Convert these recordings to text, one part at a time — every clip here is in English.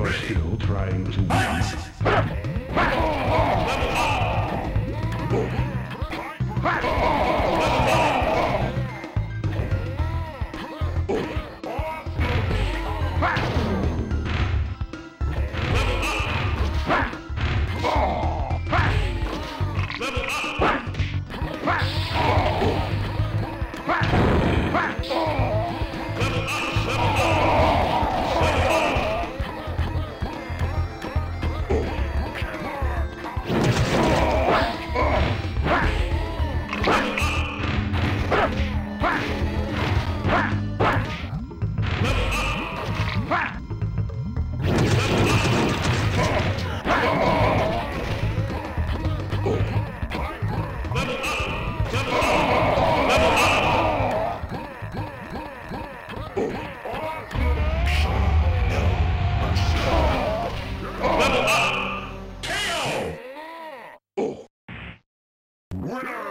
You're still trying to win. Winner!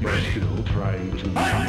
You're still trying to win?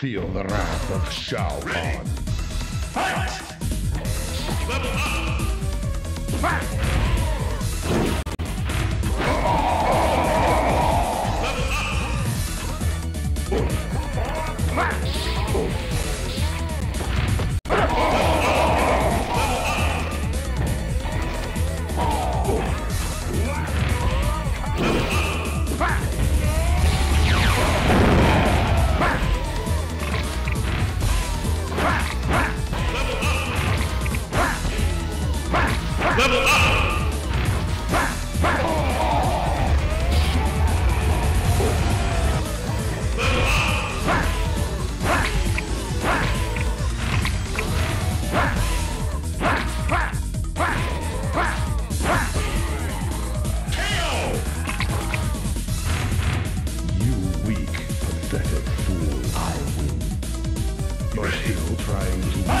Feel the wrath of Shao Khan. Fight! Level up! trying to...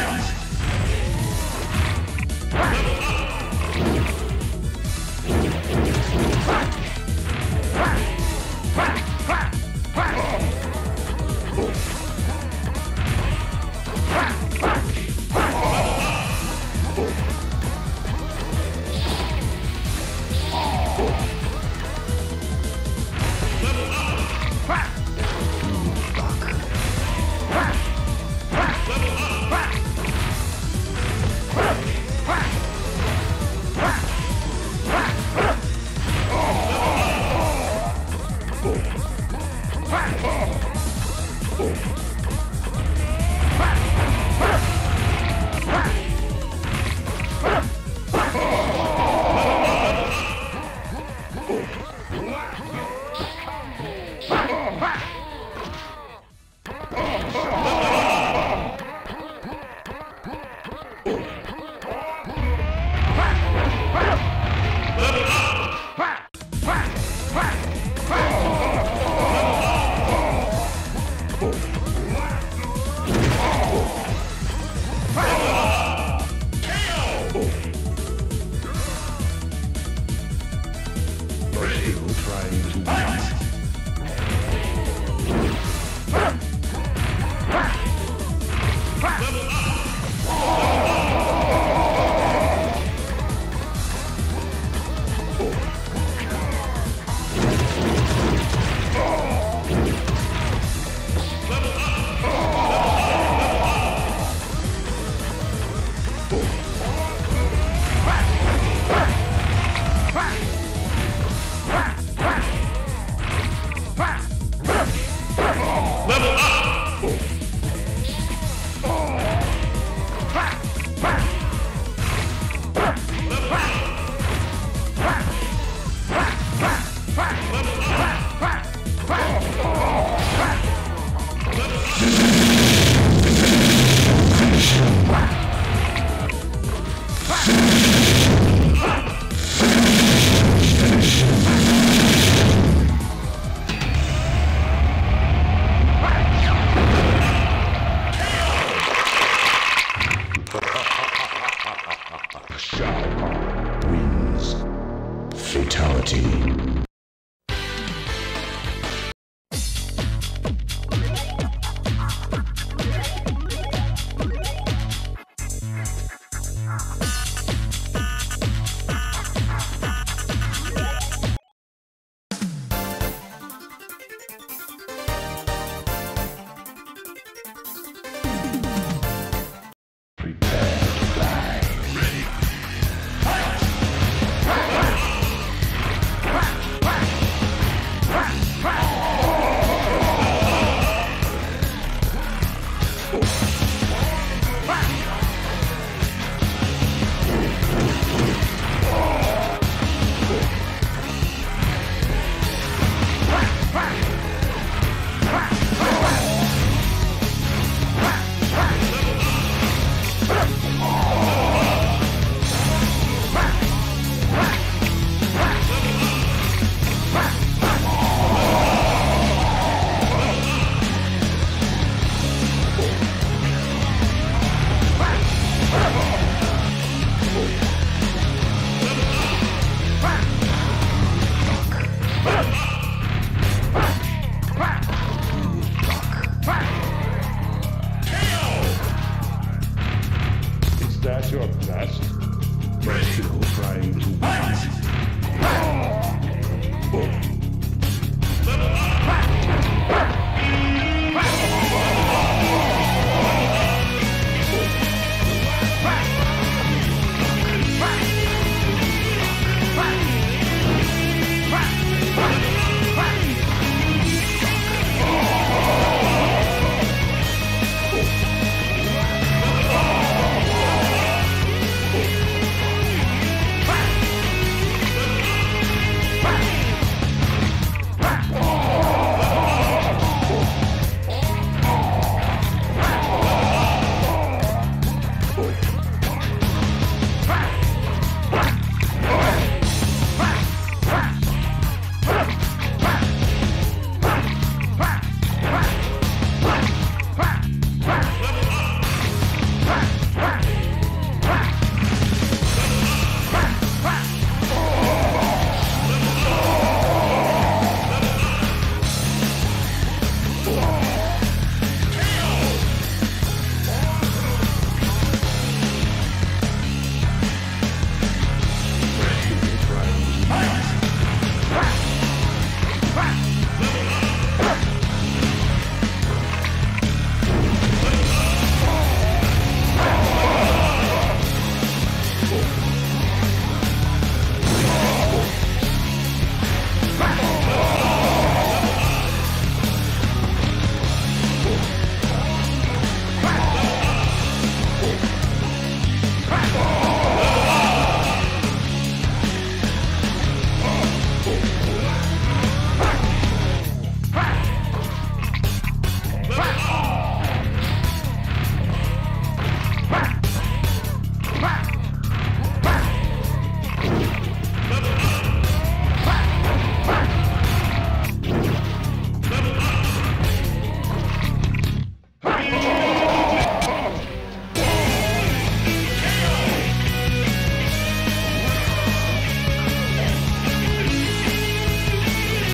Every day.